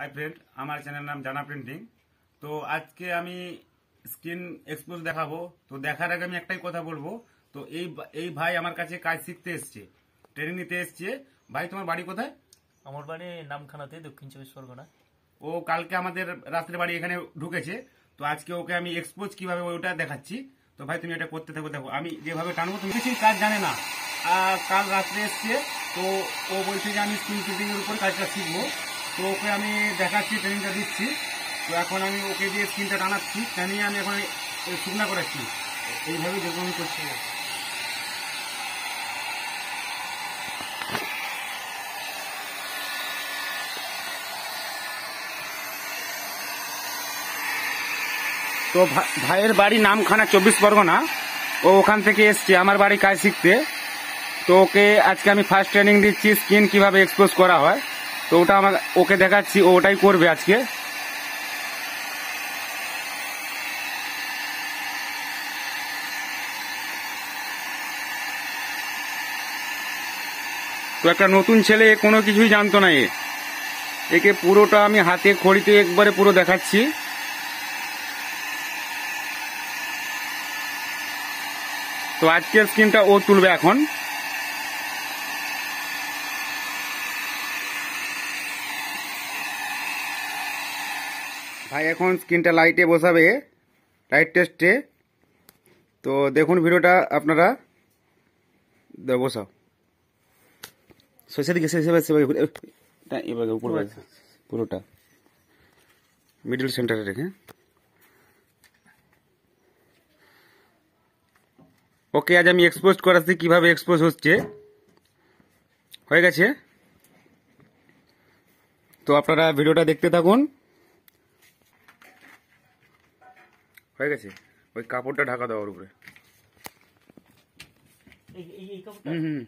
Hi friend আমার channel নাম জানা প্রিন্টিং তো আজকে আমি স্ক্রিন এক্সপোজ দেখাবো। তো দেখার আগে আমি একটাই কথা বলব। তো এই এই ভাই আমার কাছে কাজ শিখতে এসছে ট্রেনিং নিতে এসছে। ভাই তোমার বাড়ি কোথায়? আমার বাড়ি নামখানাতে দক্ষিণ চব্বিশ পরগনা। ও কালকে আমাদের রাত্রে বাড়ি এখানে ঢুকেছে। তো আজকে ওকে আমি এক্সপোজ কীভাবে ওটা দেখাচ্ছি। তো ভাই তুমি এটা করতে থাকো দেখো। আমি যেভাবে টানবো তুমি কিছুই কাজ জানে না। আর কাল রাত্রে এসছে তো ও বলছে যে আমি স্ক্রিন প্রিন্টিং এর উপর কাজটা শিখব। তো ওকে আমি দেখাচ্ছি ট্রেনিংটা দিচ্ছি। তো এখন আমি ওকে দিয়ে স্ক্রিনটা টানাচ্ছি। টানিয়ে আমি এখন শুকনা করাচ্ছি এইভাবে যেরকম আমি করছি। তো ভাইয়ের বাড়ি নামখানা চব্বিশ পরগনা। ও ওখান থেকে এসছে, আমার বাড়ি কাজ শিখতে। তো ওকে আজকে আমি ফার্স্ট ট্রেনিং দিচ্ছি স্কিন কীভাবে এক্সপোজ করা হয়। তো ওটা আমার ওকে দেখাচ্ছি, ও ওটাই করবে আজকে। তো একটা নতুন ছেলে কোনো কিছুই জানতো না এ। একে পুরোটা আমি হাতে খড়িতে একবারে পুরো দেখাচ্ছি। তো আজকের স্ক্রিনটা ও তুলবে এখন। ভাই এখন স্ক্রিনটা লাইটে বসাবে লাইট টেস্টে। তো দেখুন ভিডিওটা আপনারা। বসাও। সেদিকে সেভাবে উপর পুরোটা। মিডল সেন্টারে রেখে। ওকে আজ আমি এক্সপোজ করাচ্ছি কীভাবে এক্সপোজ হচ্ছে। হয়ে গেছে। তো আপনারা ভিডিওটা দেখতে থাকুন। হয়ে গেছে? ওই কাপড়টা ঢাকা দেওয়ার উপরে। হুম হুম।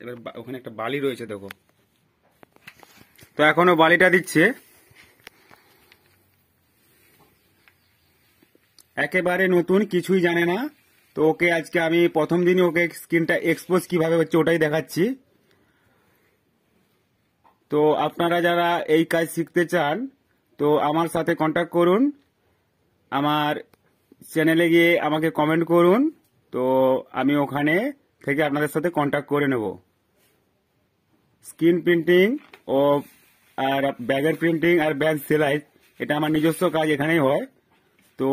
এবার ওখানে একটা বালি রয়েছে দেখো। তো এখনও বালিটা দিচ্ছে। একেবারে নতুন কিছুই জানে না। তো ওকে আজকে আমি প্রথম দিনই ওকে স্ক্রিনটা এক্সপোজ কীভাবে হচ্ছে ওটাই দেখাচ্ছি। তো আপনারা যারা এই কাজ শিখতে চান, তো আমার সাথে কন্ট্যাক্ট করুন। আমার চ্যানেলে গিয়ে আমাকে কমেন্ট করুন। তো আমি ওখানে থেকে আপনাদের সাথে কন্ট্যাক্ট করে নেব। স্ক্রিন প্রিন্টিং ও আর ব্যাগের প্রিন্টিং আর ব্যাগ সেলাই, এটা আমার নিজস্ব কাজ এখানেই হয়। তো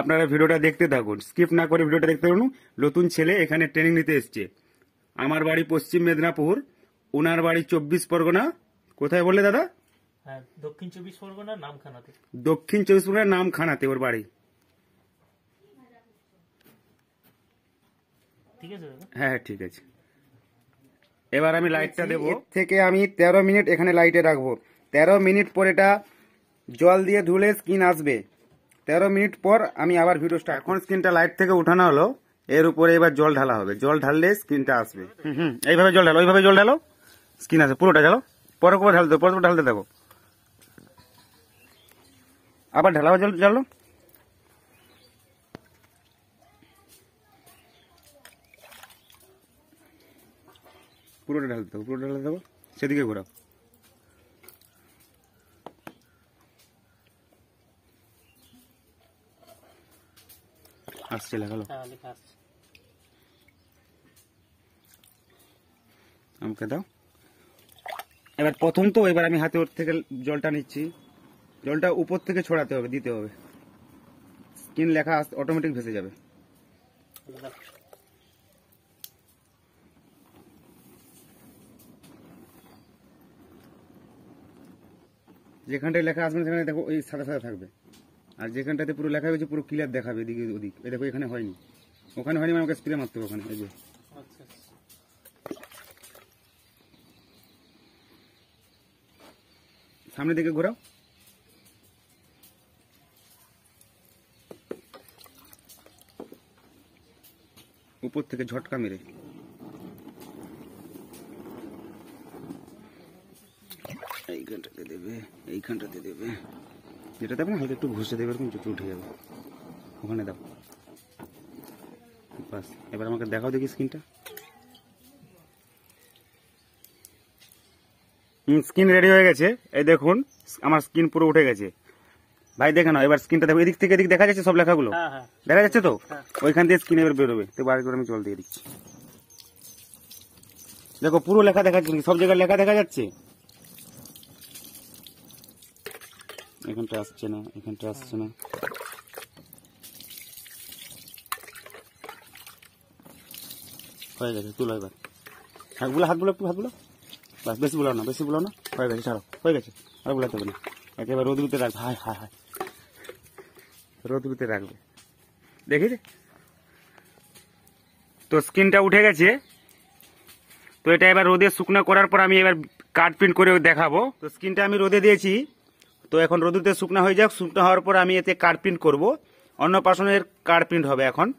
আপনারা ভিডিওটা দেখতে থাকুন। স্কিপ না করে ভিডিওটা দেখতে থাকুন। নতুন ছেলে এখানে ট্রেনিং নিতে এসছে। আমার বাড়ি পশ্চিম মেদিনীপুর। ওনার বাড়ি চব্বিশ পরগনা। কোথায় বললে দাদা? হ্যাঁ দক্ষিণ চব্বিশ পরগনা নামখানাতে। দক্ষিণ চব্বিশ পরগনার নাম খানাতে ওর বাড়ি। ঠিক আছে হ্যাঁ হ্যাঁ ঠিক আছে। এবার আমি লাইটটা দেবো। থেকে আমি তেরো মিনিট এখানে লাইটে রাখব। তেরো মিনিট পর এটা জল দিয়ে ধুলে স্কিন আসবে। তেরো মিনিট পর আমি আবার ভিডিও স্টার্ট এখন স্কিনটা লাইট থেকে উঠানো হলো। এর উপরে এবার জল ঢালা হবে। জল ঢাললে স্কিনটা আসবে। হুম হুম এইভাবে জল ঢালো ওইভাবে জল ঢালো। স্কিন আছে পুরোটা ঢালো। পরে করে ঢালতে পরে ঢালতে থাকো আবার ঢালাও জল ঢালো পুরোটা ঢালতে থাকো পুরোটা ঢালতে থাকো সেদিকে ঘোরাও। আসছে লাগালো হ্যাঁ আমাকে দাও। এবার প্রথম তো এবার আমি হাতে ওর থেকে জলটা নিচ্ছি। জলটা উপর থেকে ছড়াতে হবে, দিতে হবে। স্কিন লেখা অটোমেটিক ভেসে যাবে। যেখানটায় লেখা আসবে সেখানে দেখো ওই সাদা সাদা থাকবে। আর যেখানটাতে পুরো লেখা হয়েছে পুরো ক্লিয়ার দেখাবে এদিকে ওদিক। এই দেখো এখানে হয়নি। ওখানে হয়নি মানে আমাকে স্প্রে মারতে হবে ওখানে, এই যে। সামনের দিকে ঘোরাও। উপর থেকে ঝটকা মেরে। এইখানটাতে দেবে এইখানটাতে দেবে। যেটা দেবে না, হালকা একটু ঘষে দেবে, এরকম চোখে উঠে যাবে। ওখানে দাও। বাস, এবার আমাকে দেখাও দেখি স্ক্রিনটা হুম স্ক্রিন রেডি হয়ে গেছে। এই দেখুন আমার স্ক্রিন পুরো উঠে গেছে। ভাই দেখে নাও এবার স্ক্রিনটা দেখো এদিক থেকে এদিক দেখা যাচ্ছে সব লেখাগুলো? হ্যাঁ হ্যাঁ। দেখা যাচ্ছে তো? হ্যাঁ। ওইখান দিয়ে স্ক্রিন এবার বেরোবে। তো বার করে আমি জল দিয়ে দিচ্ছি। দেখো পুরো লেখা দেখা যাচ্ছে সব জায়গায় লেখা দেখা যাচ্ছে? এখানটা আসছে না এখানটা আসছে না। হয়ে গেছে তুলো এবার। হাতগুলো হাতগুলো একটু হাত বুলো বাস, বেশি বুলাও না, বেশি বুলাও না। হয়ে গেছে, ছাড়ো, হয়ে গেছে, আর বুলাতে হবে না। একেবারে রোদ্রুতে রাখবে। হায় হায় হায়। রোদ্রুতে রাখবে। দেখি। তো স্কিনটা উঠে গেছে। তো এটা এবার রোদে শুকনো করার পর আমি এবার কাট প্রিন্ট করে দেখাবো। তো স্কিনটা আমি রোদে দিয়েছি। তো এখন রোদুতে শুকনো হয়ে যাক। শুকনো হওয়ার পর আমি এতে কার্ড প্রিন্ট করব। অন্য পাশনের কার্ড প্রিন্ট হবে এখন।